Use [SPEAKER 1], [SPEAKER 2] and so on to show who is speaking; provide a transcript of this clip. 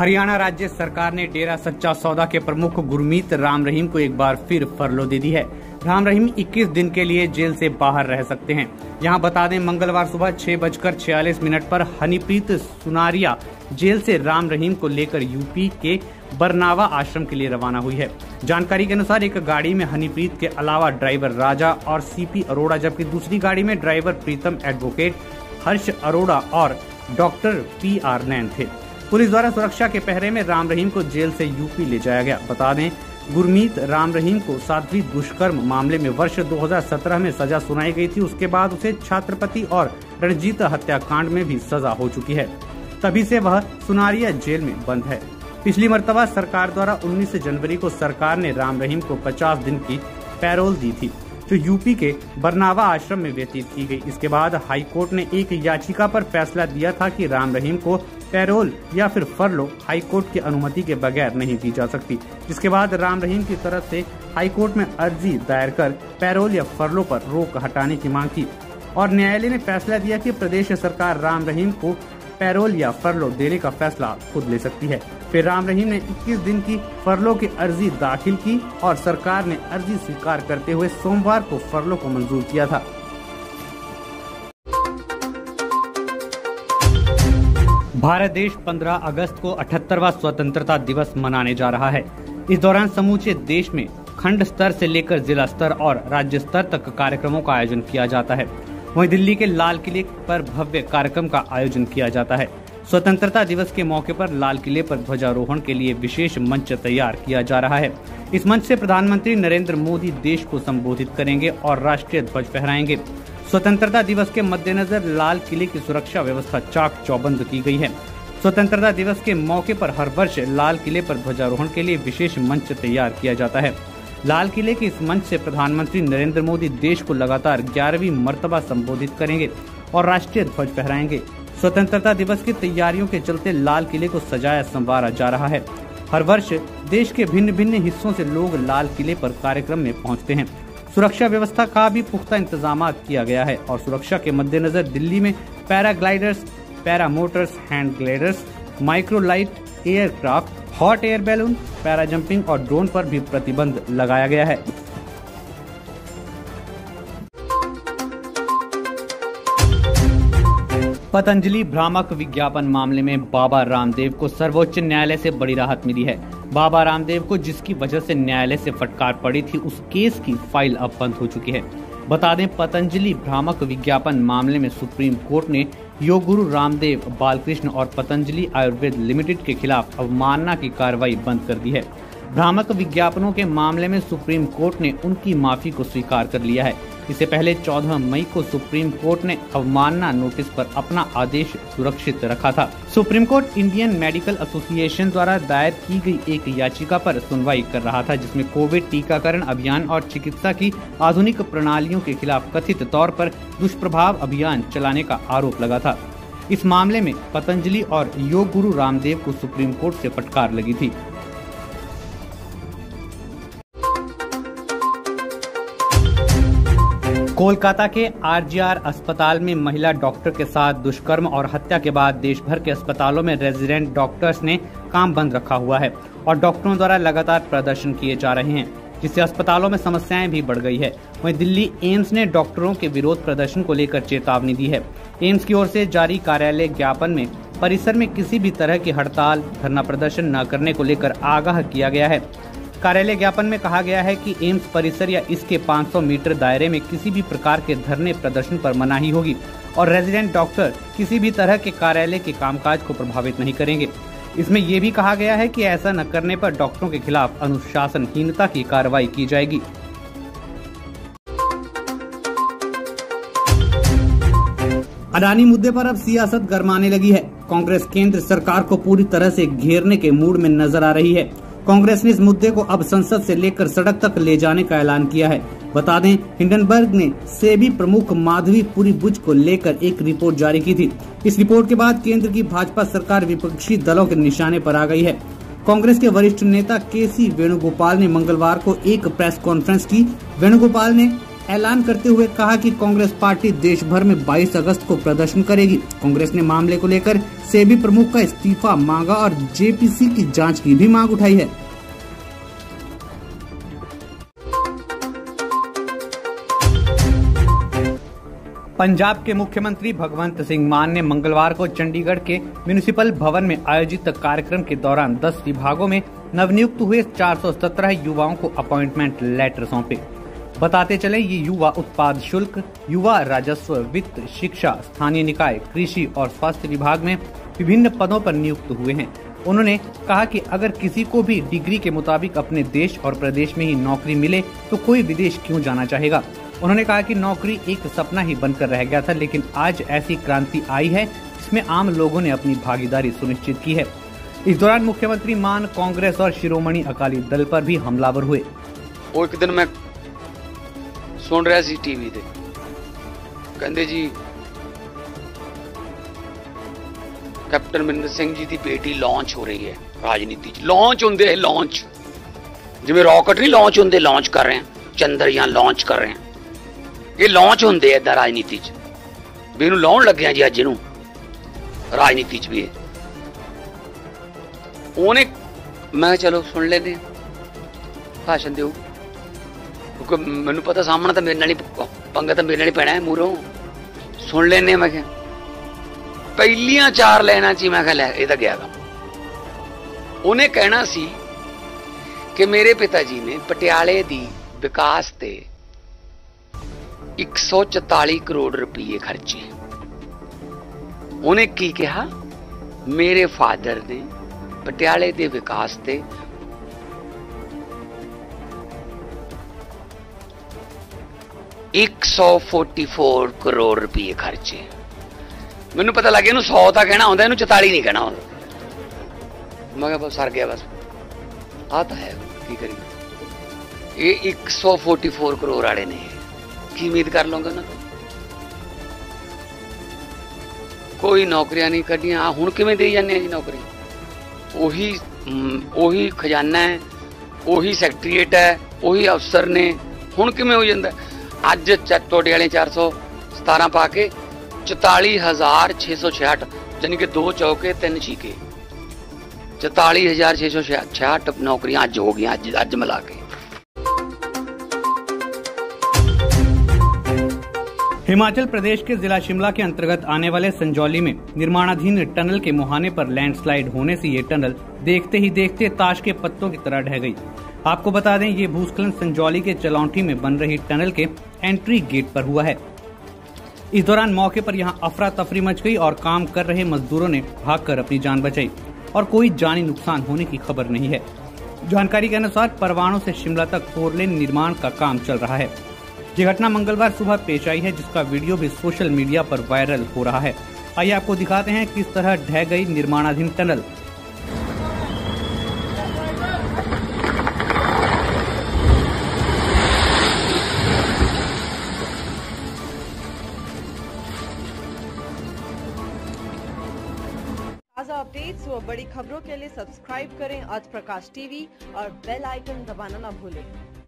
[SPEAKER 1] हरियाणा राज्य सरकार ने डेरा सच्चा सौदा के प्रमुख गुरमीत राम रहीम को एक बार फिर फरलो दे दी है। राम रहीम 21 दिन के लिए जेल से बाहर रह सकते हैं। यहाँ बता दें, मंगलवार सुबह छह बजकर छियालीस मिनट पर हनीप्रीत सुनारिया जेल से राम रहीम को लेकर यूपी के बरनावा आश्रम के लिए रवाना हुई है। जानकारी के अनुसार एक गाड़ी में हनीप्रीत के अलावा ड्राइवर राजा और सीपी अरोड़ा, जबकि दूसरी गाड़ी में ड्राइवर प्रीतम एडवोकेट हर्ष अरोड़ा और डॉक्टर पी आर नैन थे। पुलिस द्वारा सुरक्षा के पहरे में राम रहीम को जेल से यूपी ले जाया गया। बता दें, गुरमीत राम रहीम को साध्वी दुष्कर्म मामले में वर्ष 2017 में सजा सुनाई गई थी। उसके बाद उसे छात्रपति और रणजीत हत्याकांड में भी सजा हो चुकी है। तभी से वह सुनारिया जेल में बंद है। पिछली मरतबा सरकार द्वारा 19 जनवरी को सरकार ने राम रहीम को 50 दिन की पैरोल दी थी। जो यूपी के बरनावा आश्रम में व्यतीत की गई। इसके बाद हाई कोर्ट ने एक याचिका पर फैसला दिया था कि राम रहीम को पैरोल या फिर फरलो हाई कोर्ट की अनुमति के बगैर नहीं दी जा सकती। जिसके बाद राम रहीम की तरफ़ से हाई कोर्ट में अर्जी दायर कर पैरोल या फरलो पर रोक हटाने की मांग की। और न्यायालय ने फैसला दिया कि प्रदेश सरकार राम रहीम को पैरोल या फरलो देने का फैसला खुद ले सकती है। फिर राम रहीम ने 21 दिन की फरलो की अर्जी दाखिल की और सरकार ने अर्जी स्वीकार करते हुए सोमवार को फरलो को मंजूर किया था। भारत देश 15 अगस्त को 78वां स्वतंत्रता दिवस मनाने जा रहा है। इस दौरान समूचे देश में खंड स्तर से लेकर जिला स्तर और राज्य स्तर तक कार्यक्रमों का आयोजन किया जाता है। वहीं दिल्ली के लाल किले पर भव्य कार्यक्रम का आयोजन किया जाता है। स्वतंत्रता दिवस के मौके पर लाल किले पर ध्वजारोहण के लिए विशेष मंच तैयार किया जा रहा है। इस मंच से प्रधानमंत्री नरेंद्र मोदी देश को संबोधित करेंगे और राष्ट्रीय ध्वज फहराएँगे। स्वतंत्रता दिवस के मद्देनजर लाल किले की सुरक्षा व्यवस्था चाक चौबंद की गई है। स्वतंत्रता दिवस के मौके पर हर वर्ष लाल किले पर ध्वजारोहण के लिए विशेष मंच तैयार किया जाता है। लाल किले के इस मंच से प्रधानमंत्री नरेंद्र मोदी देश को लगातार ग्यारहवीं मरतबा संबोधित करेंगे और राष्ट्रीय ध्वज फहराएँगे। स्वतंत्रता दिवस की तैयारियों के चलते लाल किले को सजाया संवारा जा रहा है। हर वर्ष देश के भिन्न भिन्न हिस्सों से लोग लाल किले पर कार्यक्रम में पहुँचते हैं। सुरक्षा व्यवस्था का भी पुख्ता इंतज़ाम किया गया है और सुरक्षा के मद्देनजर दिल्ली में paragliders para motors hand gliders microlight, aircraft hot air balloon, para jumping और ड्रोन पर भी प्रतिबंध लगाया गया है। पतंजलि भ्रामक विज्ञापन मामले में बाबा रामदेव को सर्वोच्च न्यायालय से बड़ी राहत मिली है। बाबा रामदेव को जिसकी वजह से न्यायालय से फटकार पड़ी थी, उस केस की फ़ाइल अब बंद हो चुकी है। बता दें, पतंजलि भ्रामक विज्ञापन मामले में सुप्रीम कोर्ट ने योग गुरु रामदेव बालकृष्ण और पतंजलि आयुर्वेद लिमिटेड के खिलाफ अवमानना की कार्रवाई बंद कर दी है। भ्रामक विज्ञापनों के मामले में सुप्रीम कोर्ट ने उनकी माफ़ी को स्वीकार कर लिया है। इससे पहले 14 मई को सुप्रीम कोर्ट ने अवमानना नोटिस पर अपना आदेश सुरक्षित रखा था। Supreme Court Indian Medical Association द्वारा दायर की गई एक याचिका पर सुनवाई कर रहा था, जिसमें कोविड टीकाकरण अभियान और चिकित्सा की आधुनिक प्रणालियों के खिलाफ कथित तौर पर दुष्प्रभाव अभियान चलाने का आरोप लगा था। इस मामले में पतंजलि और योग गुरु रामदेव को सुप्रीम कोर्ट से फटकार लगी थी। कोलकाता के आरजीआर अस्पताल में महिला डॉक्टर के साथ दुष्कर्म और हत्या के बाद देश भर के अस्पतालों में रेजिडेंट डॉक्टर्स ने काम बंद रखा हुआ है और डॉक्टरों द्वारा लगातार प्रदर्शन किए जा रहे हैं, जिससे अस्पतालों में समस्याएँ भी बढ़ गई है। वहीं दिल्ली एम्स ने डॉक्टरों के विरोध प्रदर्शन को लेकर चेतावनी दी है। एम्स की ओर से जारी कार्यालय ज्ञापन में परिसर में किसी भी तरह की हड़ताल, धरना प्रदर्शन न करने को लेकर आगाह किया गया है। कार्यालय ज्ञापन में कहा गया है कि एम्स परिसर या इसके 500 मीटर दायरे में किसी भी प्रकार के धरने प्रदर्शन पर मनाही होगी और रेजिडेंट डॉक्टर किसी भी तरह के कार्यालय के कामकाज को प्रभावित नहीं करेंगे। इसमें यह भी कहा गया है कि ऐसा न करने पर डॉक्टरों के खिलाफ अनुशासनहीनता की कार्रवाई की जाएगी। अडानी मुद्दे पर अब सियासत गरमाने लगी है। कांग्रेस केंद्र सरकार को पूरी तरह से घेरने के मूड में नज़र आ रही है। कांग्रेस ने इस मुद्दे को अब संसद से लेकर सड़क तक ले जाने का ऐलान किया है। बता दें, हिंडनबर्ग ने सेबी प्रमुख माधवी पुरी बुज को लेकर एक रिपोर्ट जारी की थी। इस रिपोर्ट के बाद केंद्र की भाजपा सरकार विपक्षी दलों के निशाने पर आ गई है। कांग्रेस के वरिष्ठ नेता के सी वेणुगोपाल ने मंगलवार को एक प्रेस कॉन्फ्रेंस की। वेणुगोपाल ने ऐलान करते हुए कहा कि कांग्रेस पार्टी देश भर में 22 अगस्त को प्रदर्शन करेगी। कांग्रेस ने मामले को लेकर सेबी प्रमुख का इस्तीफा मांगा और जेपीसी की जाँच की भी मांग उठाई है। पंजाब के मुख्यमंत्री भगवंत सिंह मान ने मंगलवार को चंडीगढ़ के म्यूनिसिपल भवन में आयोजित कार्यक्रम के दौरान 10 विभागों में नवनियुक्त हुए 417 युवाओं को अपॉइंटमेंट लेटर सौंपे। बताते चले, ये युवा उत्पाद शुल्क, युवा राजस्व, वित्त, शिक्षा, स्थानीय निकाय, कृषि और स्वास्थ्य विभाग में विभिन्न पदों पर नियुक्त हुए हैं। उन्होंने कहा कि अगर किसी को भी डिग्री के मुताबिक अपने देश और प्रदेश में ही नौकरी मिले तो कोई विदेश क्यों जाना चाहेगा? उन्होंने कहा कि नौकरी एक सपना ही बनकर रह गया था, लेकिन आज ऐसी क्रांति आई है, जिसमें आम लोगों ने अपनी भागीदारी सुनिश्चित की है। इस दौरान मुख्यमंत्री मान कांग्रेस और शिरोमणि अकाली दल पर भी हमलावर हुए।
[SPEAKER 2] एक दिन मैं ਸੁਣ ਰਿਹਾ ਸੀ ਟੀਵੀ ਤੇ। ਕਹਿੰਦੇ ਜੀ, ਕੈਪਟਨ ਮਨਿੰਦਰ ਸਿੰਘ ਜੀ ਦੀ ਬੇਟੀ ਲਾਂਚ ਹੋ ਰਹੀ ਹੈ ਰਾਜਨੀਤੀ 'ਚ। ਲਾਂਚ ਹੁੰਦੇ ਹੈ ਲਾਂਚ ਜਿਵੇਂ ਰਾਕਟ ਨਹੀਂ ਲਾਂਚ ਹੁੰਦੇ ਲਾਂਚ ਕਰ ਰਹੇ ਹਾਂ ਚੰਦਰਯਾਨ ਲਾਂਚ ਕਰ ਰਹੇ ਹਾਂ ਇਹ ਲਾਂਚ ਹੁੰਦੇ ਐ ਇਦਾਂ ਰਾਜਨੀਤੀ 'ਚ। ਵੀ ਇਹਨੂੰ ਲਾਉਣ ਲੱਗਿਆ ਜੀ ਅੱਜ ਇਹਨੂੰ। ਰਾਜਨੀਤੀ 'ਚ ਵੀ ਇਹ। ਉਹਨੇ, ਮੈਂ ਚਲੋ ਸੁਣ ਲੈਂਦੇ ਹਾਂ ਭਾਸ਼ਣ ਦਿਓ। ਕਿਉਂਕਿ ਮੈਨੂੰ ਪਤਾ ਸਾਹਮਣਾ ਤਾਂ ਮੇਰੇ ਨਾਲ ਹੀ ਪੰਗਾ ਤਾਂ ਮੇਰੇ ਨਾਲ ਹੀ ਪੈਣਾ ਹੈ ਮੂਰੋਂ। ਸੁਣ ਲੈਨੇ ਮੈਂ ਕਿਹਾ। ਪਹਿਲੀਆਂ ਚਾਰ ਲੈਣਾ ਚ ਮੈਂ ਕਿਹਾ ਲੈ, ਇਹ ਤਾਂ ਗਿਆ ਗਾ ਉਹਨੇ ਕਹਿਣਾ ਸੀ ਕਿ ਮੇਰੇ ਪਿਤਾ ਜੀ ਨੇ ਪਟਿਆਲੇ ਦੀ ਵਿਕਾਸ ਤੇ 144 ਕਰੋੜ ਰੁਪਏ ਖਰਚੇ। ਉਹਨੇ ਕੀ ਕਿਹਾ? ਮੇਰੇ ਫਾਦਰ ਨੇ ਪਟਿਆਲੇ ਦੇ ਵਿਕਾਸ ਤੇ 144 ਕਰੋੜ ਰੁਪਏ ਖਰਚੇ। ਮੈਨੂੰ ਪਤਾ ਲੱਗ ਗਿਆ ਇਹਨੂੰ 100 ਤਾਂ ਕਹਿਣਾ ਹੁੰਦਾ ਇਹਨੂੰ 44 ਨਹੀਂ ਕਹਿਣਾ ਹੁੰਦਾ ਮੈਂ ਕਿਹਾ ਬਸ, ਸਰ ਗਿਆ ਬਸ। ਆ ਤਾਂ ਹੈ, ਕੀ ਕਰੀਏ? ਇਹ 144 ਕਰੋੜ ਵਾਲੇ ਨੇ। ਕੀ ਉਮੀਦ ਕਰ ਲਵਾਂਗਾ ਉਹਨਾਂ ਤੋਂ? ਕੋਈ ਨੌਕਰੀਆਂ ਨਹੀਂ ਕੱਢੀਆਂ। ਆਹ ਹੁਣ ਕਿਵੇਂ ਦੇਈ ਜਾਂਦੇ ਆ ਜੀ ਨੌਕਰੀ? ਉਹੀ ਉਹੀ ਖਜ਼ਾਨਾ ਹੈ, ਉਹੀ ਸੈਕਟਰੀਏਟ ਹੈ, ਉਹੀ ਅਫਸਰ ਨੇ। ਹੁਣ ਕਿਵੇਂ ਹੋ ਜਾਂਦਾ? ਅੱਜ ਚ- ਤੁਹਾਡੇ ਵਾਲੇ 417 ਪਾ ਕੇ 44666 ਯਾਨੀ ਕਿ ਦੋ ਚੌਕੇ ਤਿੰਨ ਛੀਕੇ 44666 ਨੌਕਰੀਆਂ ਅੱਜ ਹੋ ਗਈਆਂ ਅੱਜ ਅੱਜ ਮਿਲਾ ਕੇ
[SPEAKER 1] हिमाचल प्रदेश के जिला शिमला के अंतर्गत आने वाले संजौली में निर्माणाधीन टनल के मुहाने पर लैंडस्लाइड होने से ये टनल देखते ही देखते ताश के पत्तों की तरह ढह गई। आपको बता दें, ये भूस्खलन संजौली के चलौठी में बन रही टनल के एंट्री गेट पर हुआ है। इस दौरान मौके पर यहाँ अफरा तफरी मच गई और काम कर रहे मजदूरों ने भागकर अपनी जान बचाई और कोई जानी नुकसान होने की खबर नहीं है। जानकारी के अनुसार परवाणों से शिमला तक फोरलेन निर्माण का काम चल रहा है। ये घटना मंगलवार सुबह पेश आई है, जिसका वीडियो भी सोशल मीडिया पर वायरल हो रहा है। आइए आपको दिखाते हैं किस तरह ढह गई निर्माणाधीन टनल।
[SPEAKER 3] ताज़ा अपडेट्स व बड़ी खबरों के लिए सब्सक्राइब करें आज प्रकाश टीवी और बेल आइकन दबाना ना भूलें।